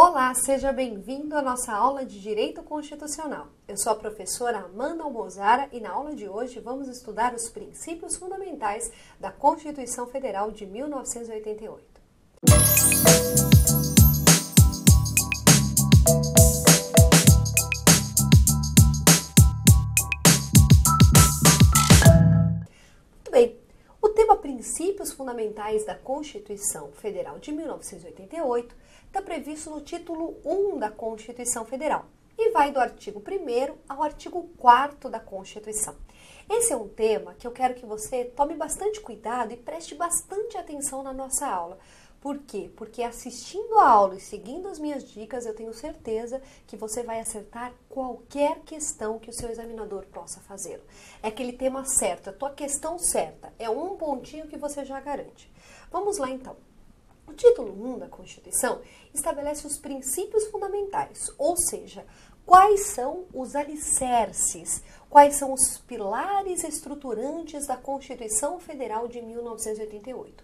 Olá, seja bem-vindo à nossa aula de Direito Constitucional. Eu sou a professora Amanda Almozara e na aula de hoje vamos estudar os princípios fundamentais da Constituição Federal de 1988. Muito bem, o tema Princípios Fundamentais da Constituição Federal de 1988 está previsto no título 1 da Constituição Federal e vai do artigo 1 ao artigo 4 da Constituição. Esse é um tema que eu quero que você tome bastante cuidado e preste bastante atenção na nossa aula. Por quê? Porque assistindo a aula e seguindo as minhas dicas, eu tenho certeza que você vai acertar qualquer questão que o seu examinador possa fazer. É aquele tema certo, a tua questão certa. É um pontinho que você já garante. Vamos lá então. O título 1 da Constituição estabelece os princípios fundamentais, ou seja, quais são os alicerces, quais são os pilares estruturantes da Constituição Federal de 1988.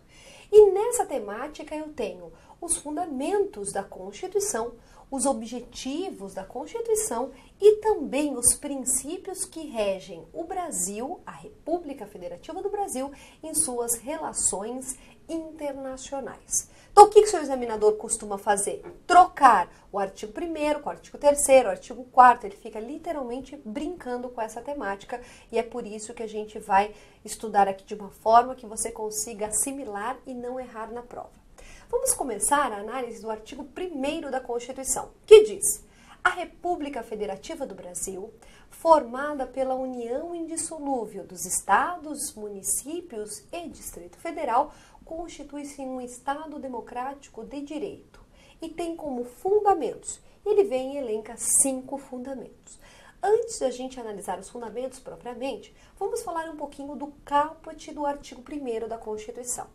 E nessa temática eu tenho os fundamentos da Constituição, os objetivos da Constituição e também os princípios que regem o Brasil, a República Federativa do Brasil, em suas relações internacionais. Então, o que, que seu examinador costuma fazer? Trocar o artigo 1 com o artigo 3 o artigo 4 ele fica literalmente brincando com essa temática e é por isso que a gente vai estudar aqui de uma forma que você consiga assimilar e não errar na prova. Vamos começar a análise do artigo 1 da Constituição, que diz: a República Federativa do Brasil, formada pela união indissolúvel dos estados, municípios e Distrito Federal, constitui-se um Estado democrático de direito e tem como fundamentos, ele vem e elenca cinco fundamentos. Antes de a gente analisar os fundamentos propriamente, vamos falar um pouquinho do caput do artigo 1 da Constituição.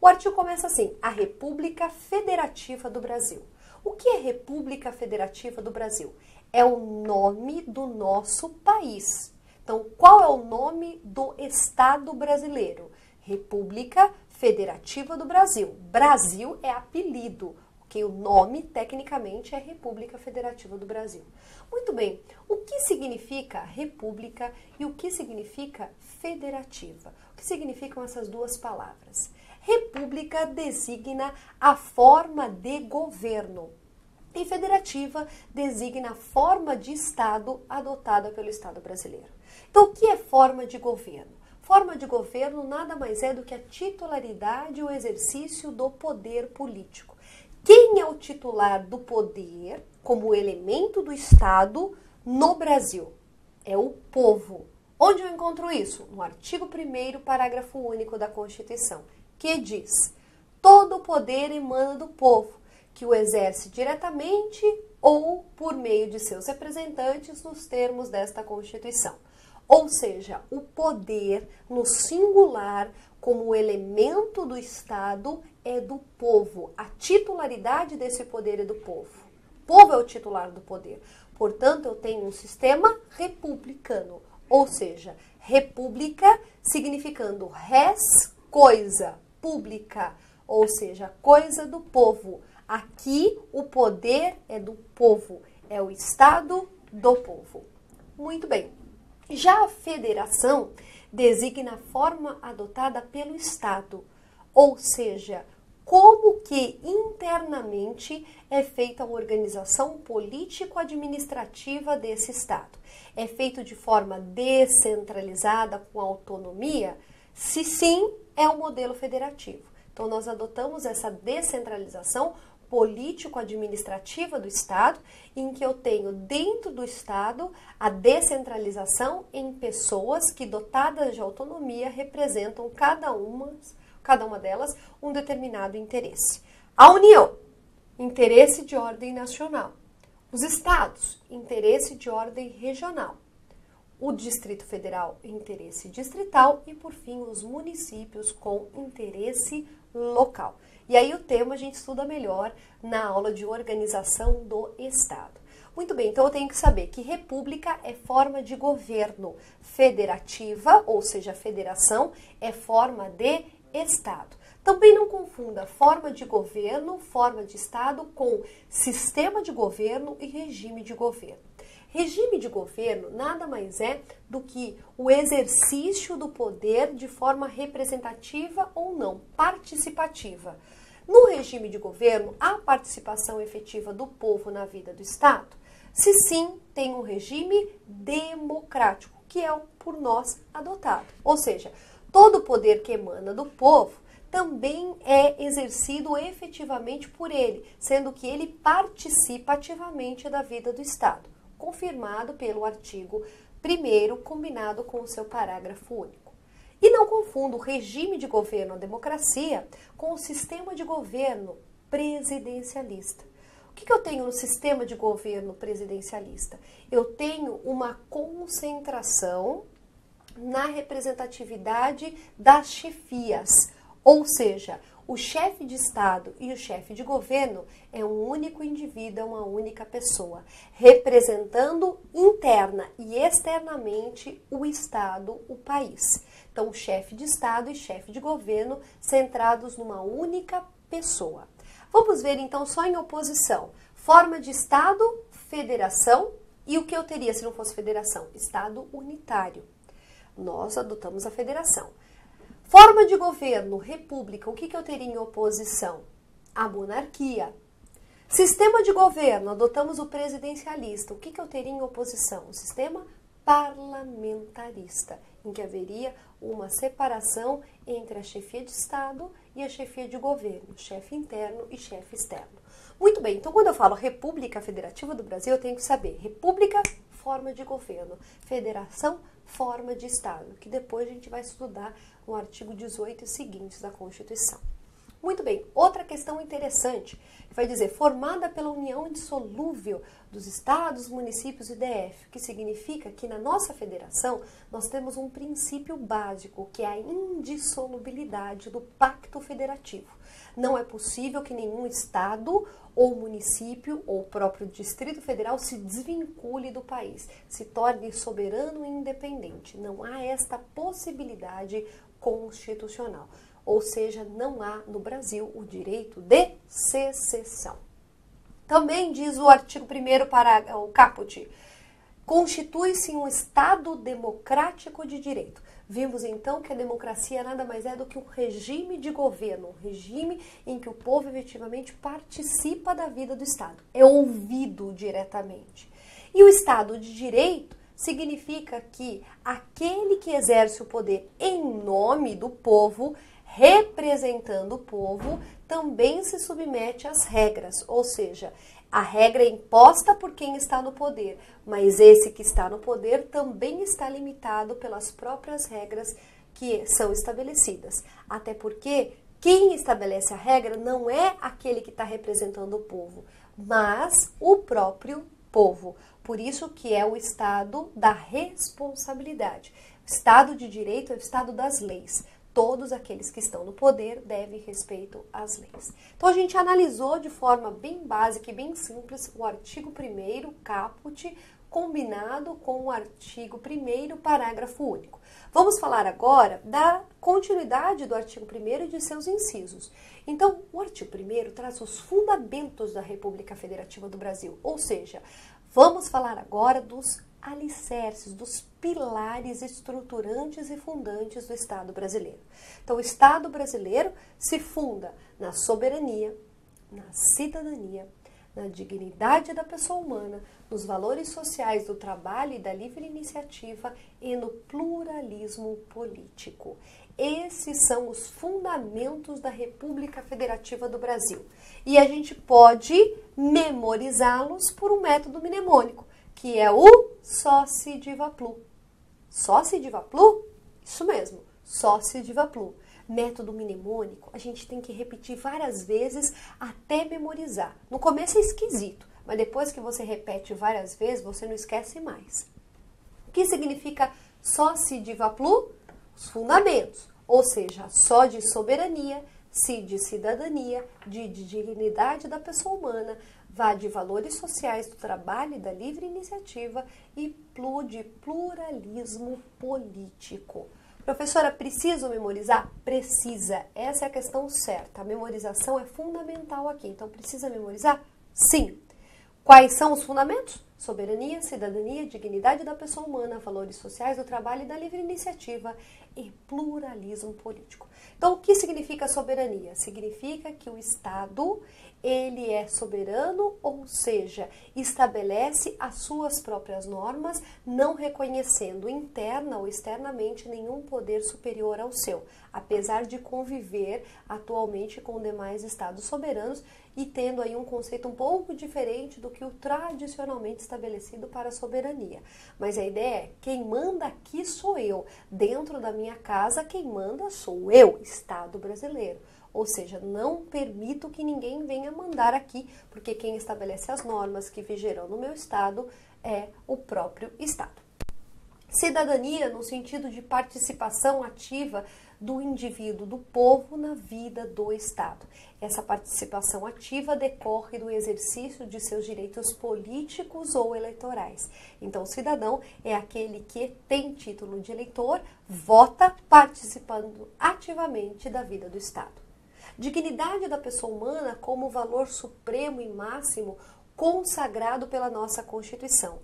O artigo começa assim: a República Federativa do Brasil. O que é República Federativa do Brasil? É o nome do nosso país. Então, qual é o nome do Estado brasileiro? República Federativa do Brasil. Brasil é apelido, que o nome tecnicamente é República Federativa do Brasil. Muito bem, o que significa república e o que significa federativa? O que significam essas duas palavras? República designa a forma de governo e federativa designa a forma de Estado adotada pelo Estado brasileiro. Então, o que é forma de governo? Forma de governo nada mais é do que a titularidade e o exercício do poder político. Quem é o titular do poder como elemento do Estado no Brasil? É o povo. Onde eu encontro isso? No artigo 1, parágrafo único da Constituição, que diz: todo o poder emana do povo, que o exerce diretamente ou por meio de seus representantes nos termos desta Constituição. Ou seja, o poder no singular como elemento do Estado é do povo. A titularidade desse poder é do povo. O povo é o titular do poder. Portanto, eu tenho um sistema republicano, ou seja, república significando res, coisa, pública, ou seja, coisa do povo. Aqui o poder é do povo, é o Estado do povo. Muito bem. Já a federação designa a forma adotada pelo Estado, ou seja, como que internamente é feita a organização político-administrativa desse Estado. É feito de forma descentralizada, com autonomia? Se sim, é o modelo federativo. Então, nós adotamos essa descentralização político-administrativa do Estado, em que eu tenho dentro do Estado a descentralização em pessoas que, dotadas de autonomia, representam cada uma, cada uma delas um determinado interesse. A União, interesse de ordem nacional. Os estados, interesse de ordem regional. O Distrito Federal, interesse distrital. E, por fim, os municípios com interesse local. E aí o tema a gente estuda melhor na aula de organização do Estado. Muito bem, então eu tenho que saber que república é forma de governo, federativa, ou seja, federação, é forma de Estado. Também não confunda forma de governo, forma de Estado com sistema de governo e regime de governo. Regime de governo nada mais é do que o exercício do poder de forma representativa ou não, participativa. No regime de governo, há participação efetiva do povo na vida do Estado? Se sim, tem um regime democrático, que é o por nós adotado. Ou seja, todo o poder que emana do povo também é exercido efetivamente por ele, sendo que ele participa ativamente da vida do Estado, confirmado pelo artigo 1 combinado com o seu parágrafo único. E não confunda o regime de governo, a democracia, com o sistema de governo presidencialista. O que eu tenho no sistema de governo presidencialista? Eu tenho uma concentração na representatividade das chefias, ou seja, o chefe de Estado e o chefe de governo é um único indivíduo, é uma única pessoa, representando interna e externamente o Estado, o país. Então, chefe de Estado e chefe de governo centrados numa única pessoa. Vamos ver então só em oposição: forma de Estado, federação e o que eu teria se não fosse federação? Estado unitário. Nós adotamos a federação. Forma de governo, república, o que, que eu teria em oposição? A monarquia. Sistema de governo, adotamos o presidencialista. O que, que eu teria em oposição? O sistema parlamentarista, em que haveria uma separação entre a chefia de Estado e a chefia de governo, chefe interno e chefe externo. Muito bem, então quando eu falo República Federativa do Brasil, eu tenho que saber República, forma de governo, Federação, forma de Estado, que depois a gente vai estudar no artigo 18 e seguintes da Constituição. Muito bem, outra questão interessante, vai dizer formada pela união indissolúvel dos estados, municípios e DF, que significa que na nossa federação nós temos um princípio básico, que é a indissolubilidade do pacto federativo. Não é possível que nenhum estado ou município ou próprio Distrito Federal se desvincule do país, se torne soberano e independente. Não há esta possibilidade constitucional. Ou seja, não há no Brasil o direito de secessão. Também diz o artigo 1 para o caput, constitui-se um Estado democrático de direito. Vimos então que a democracia nada mais é do que um regime de governo, um regime em que o povo efetivamente participa da vida do Estado, é ouvido diretamente. E o Estado de direito significa que aquele que exerce o poder em nome do povo, representando o povo, também se submete às regras, ou seja, a regra é imposta por quem está no poder, mas esse que está no poder também está limitado pelas próprias regras que são estabelecidas. Até porque quem estabelece a regra não é aquele que está representando o povo, mas o próprio povo. Por isso que é o estado da responsabilidade. Estado de direito é o estado das leis todos aqueles que estão no poder devem respeito às leis. Então a gente analisou de forma bem básica e bem simples o artigo 1 caput combinado com o artigo 1 parágrafo único. Vamos falar agora da continuidade do artigo 1 e de seus incisos. Então, o artigo 1 traz os fundamentos da República Federativa do Brasil, ou seja, vamos falar agora dos alicerces, dos pilares estruturantes e fundantes do Estado brasileiro. Então, o Estado brasileiro se funda na soberania, na cidadania, na dignidade da pessoa humana, nos valores sociais do trabalho e da livre iniciativa e no pluralismo político. Esses são os fundamentos da República Federativa do Brasil. E a gente pode memorizá-los por um método mnemônico que é o Socidivaplu. Socidivaplu? Isso mesmo, Socidivaplu. Método mnemônico, a gente tem que repetir várias vezes até memorizar. No começo é esquisito, mas depois que você repete várias vezes, você não esquece mais. O que significa Socidivaplu? Os fundamentos, ou seja, só de soberania, si de cidadania, de dignidade da pessoa humana, vá de valores sociais do trabalho e da livre iniciativa e de pluralismo político. Professora, preciso memorizar? Precisa. Essa é a questão certa. A memorização é fundamental aqui. Então, precisa memorizar? Sim. Quais são os fundamentos? Soberania, cidadania, dignidade da pessoa humana, valores sociais do trabalho e da livre iniciativa e pluralismo político. Então, o que significa soberania? Significa que o Estado ele é soberano, ou seja, estabelece as suas próprias normas, não reconhecendo interna ou externamente nenhum poder superior ao seu, apesar de conviver atualmente com demais estados soberanos e tendo aí um conceito um pouco diferente do que o tradicionalmente estabelecido para a soberania. Mas a ideia é: quem manda aqui sou eu, dentro da minha casa, quem manda sou eu, Estado brasileiro. Ou seja, não permito que ninguém venha mandar aqui, porque quem estabelece as normas que vigerão no meu estado é o próprio estado. Cidadania no sentido de participação ativa do indivíduo, do povo na vida do Estado. Essa participação ativa decorre do exercício de seus direitos políticos ou eleitorais. Então, o cidadão é aquele que tem título de eleitor, vota participando ativamente da vida do Estado. Dignidade da pessoa humana como valor supremo e máximo consagrado pela nossa Constituição.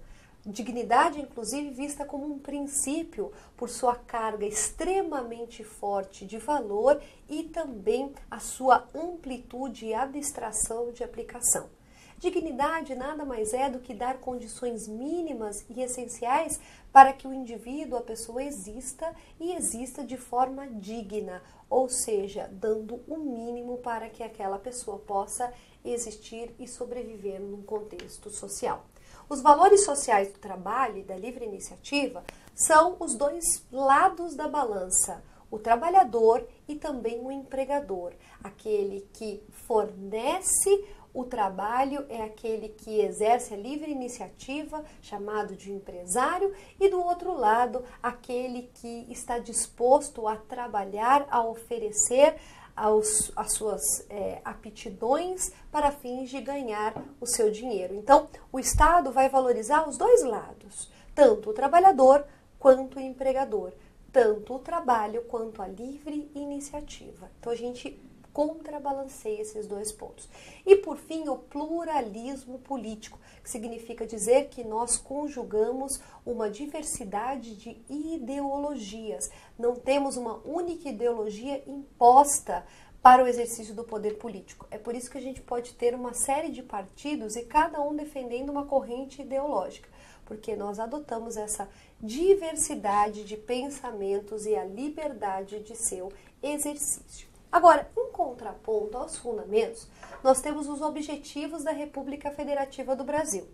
Dignidade, inclusive, vista como um princípio por sua carga extremamente forte de valor e também a sua amplitude e abstração de aplicação. Dignidade nada mais é do que dar condições mínimas e essenciais para que o indivíduo, a pessoa exista e exista de forma digna, ou seja, dando o mínimo para que aquela pessoa possa existir e sobreviver num contexto social. Os valores sociais do trabalho e da livre iniciativa são os dois lados da balança, o trabalhador e também o empregador, aquele que fornece o trabalho é aquele que exerce a livre iniciativa, chamado de empresário, e do outro lado, aquele que está disposto a trabalhar, a oferecer aos, as suas é, aptidões para fins de ganhar o seu dinheiro. Então, o Estado vai valorizar os dois lados, tanto o trabalhador quanto o empregador, tanto o trabalho quanto a livre iniciativa. Então, a gente contrabalanceia esses dois pontos. E por fim, o pluralismo político, que significa dizer que nós conjugamos uma diversidade de ideologias. Não temos uma única ideologia imposta para o exercício do poder político. É por isso que a gente pode ter uma série de partidos e cada um defendendo uma corrente ideológica, porque nós adotamos essa diversidade de pensamentos e a liberdade de seu exercício. Agora, em contraponto aos fundamentos, nós temos os objetivos da República Federativa do Brasil.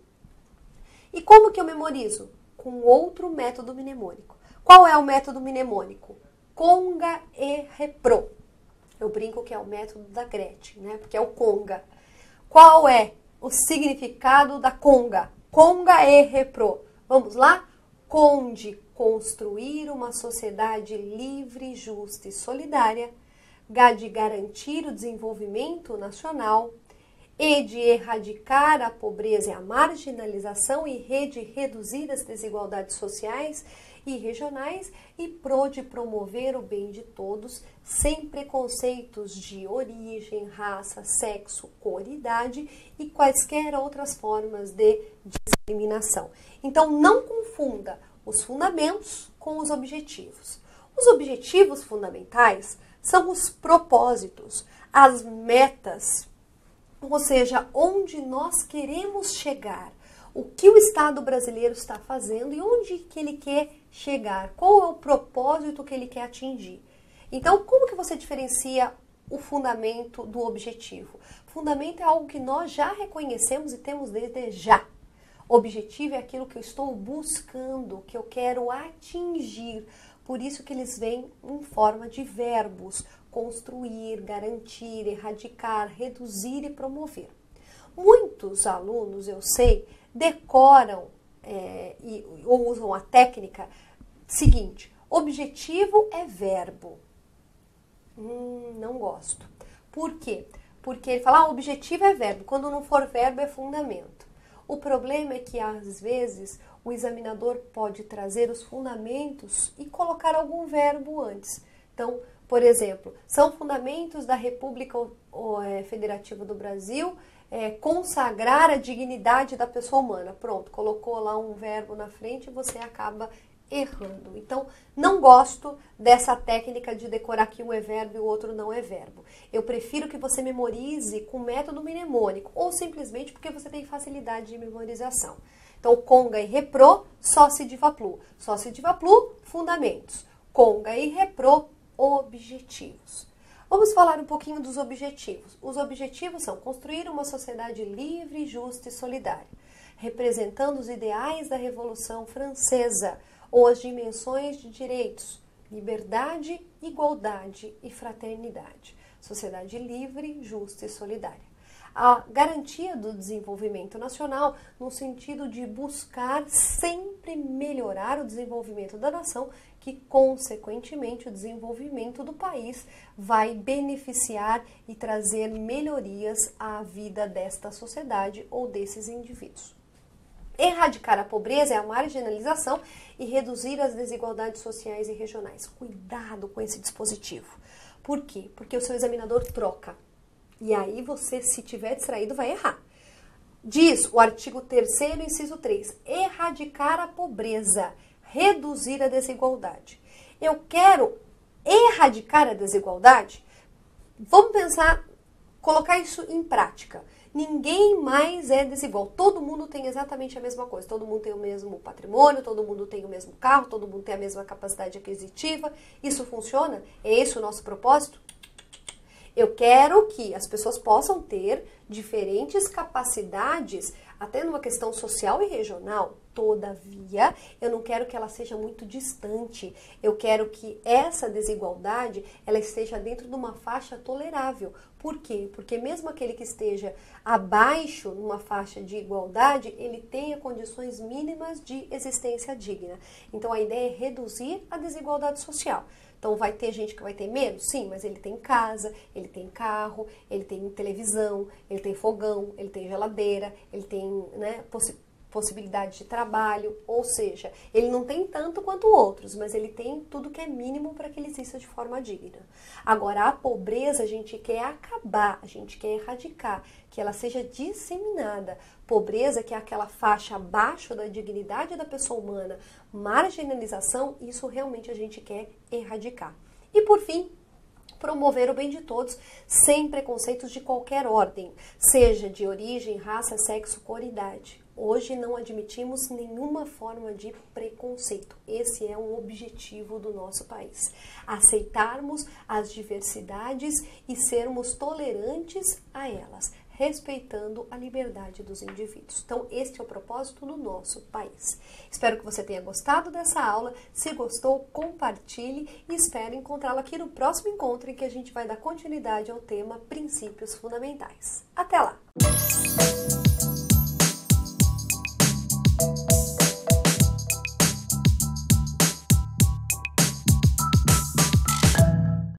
E como que eu memorizo? Com outro método mnemônico. Qual é o método mnemônico? Conga e repro. Eu brinco que é o método da Gretchen, né? Porque é o conga. Qual é o significado da conga? Conga e repro. Vamos lá? Conde, construir uma sociedade livre, justa e solidária de garantir o desenvolvimento nacional, e de erradicar a pobreza e a marginalização e de reduzir as desigualdades sociais e regionais e pro de promover o bem de todos sem preconceitos de origem, raça, sexo, cor, idade e quaisquer outras formas de discriminação. Então não confunda os fundamentos com os objetivos. Os objetivos fundamentais são os propósitos, as metas, ou seja, onde nós queremos chegar, o que o Estado brasileiro está fazendo e onde que ele quer chegar, qual é o propósito que ele quer atingir. Então, como que você diferencia o fundamento do objetivo? Fundamento é algo que nós já reconhecemos e temos desde já. Objetivo é aquilo que eu estou buscando, que eu quero atingir. Por isso que eles vêm em forma de verbos: construir, garantir, erradicar, reduzir e promover. Muitos alunos, eu sei, decoram é, e, ou usam a técnica seguinte: objetivo é verbo. Hum, não gosto. Por quê? Porque ele fala, ah, objetivo é verbo. Quando não for verbo, é fundamento. O problema é que às vezes o examinador pode trazer os fundamentos e colocar algum verbo antes. Então, por exemplo, são fundamentos da República é, Federativa do Brasil é, consagrar a dignidade da pessoa humana. Pronto, colocou lá um verbo na frente e você acaba errando. Então, não gosto dessa técnica de decorar que um é verbo e o outro não é verbo. Eu prefiro que você memorize com método mnemônico ou simplesmente porque você tem facilidade de memorização. Então, conga e repro, sócio de vaplu. Sócio de vaplu, fundamentos. Conga e repro, objetivos. Vamos falar um pouquinho dos objetivos. Os objetivos são construir uma sociedade livre, justa e solidária, representando os ideais da Revolução Francesa, ou as dimensões de direitos, liberdade, igualdade e fraternidade. Sociedade livre, justa e solidária. A garantia do desenvolvimento nacional no sentido de buscar sempre melhorar o desenvolvimento da nação, que consequentemente o desenvolvimento do país vai beneficiar e trazer melhorias à vida desta sociedade ou desses indivíduos. Erradicar a pobreza é a marginalização e reduzir as desigualdades sociais e regionais. Cuidado com esse dispositivo. Por quê? Porque o seu examinador troca. E aí você, se tiver distraído, vai errar. Diz o artigo 3 inciso 3, erradicar a pobreza, reduzir a desigualdade. Eu quero erradicar a desigualdade? Vamos pensar, colocar isso em prática. Ninguém mais é desigual. Todo mundo tem exatamente a mesma coisa. Todo mundo tem o mesmo patrimônio, todo mundo tem o mesmo carro, todo mundo tem a mesma capacidade aquisitiva. Isso funciona? É esse o nosso propósito? Eu quero que as pessoas possam ter diferentes capacidades, até numa questão social e regional. Todavia, eu não quero que ela seja muito distante. Eu quero que essa desigualdade ela esteja dentro de uma faixa tolerável. Por quê? Porque mesmo aquele que esteja abaixo numa faixa de igualdade, ele tenha condições mínimas de existência digna. Então a ideia é reduzir a desigualdade social. Então vai ter gente que vai ter menos? Sim, mas ele tem casa, ele tem carro, ele tem televisão, ele tem fogão, ele tem geladeira, ele tem né, possibilidade de trabalho, ou seja, ele não tem tanto quanto outros, mas ele tem tudo que é mínimo para que ele exista de forma digna. Agora, a pobreza a gente quer acabar, a gente quer erradicar, que ela seja disseminada. Pobreza, que é aquela faixa abaixo da dignidade da pessoa humana, marginalização, isso realmente a gente quer erradicar. E por fim, promover o bem de todos, sem preconceitos de qualquer ordem, seja de origem, raça, sexo, cor, idade. Hoje não admitimos nenhuma forma de preconceito. Esse é um objetivo do nosso país. Aceitarmos as diversidades e sermos tolerantes a elas, respeitando a liberdade dos indivíduos. Então, este é o propósito do nosso país. Espero que você tenha gostado dessa aula. Se gostou, compartilhe e espero encontrá-lo aqui no próximo encontro em que a gente vai dar continuidade ao tema princípios fundamentais. Até lá!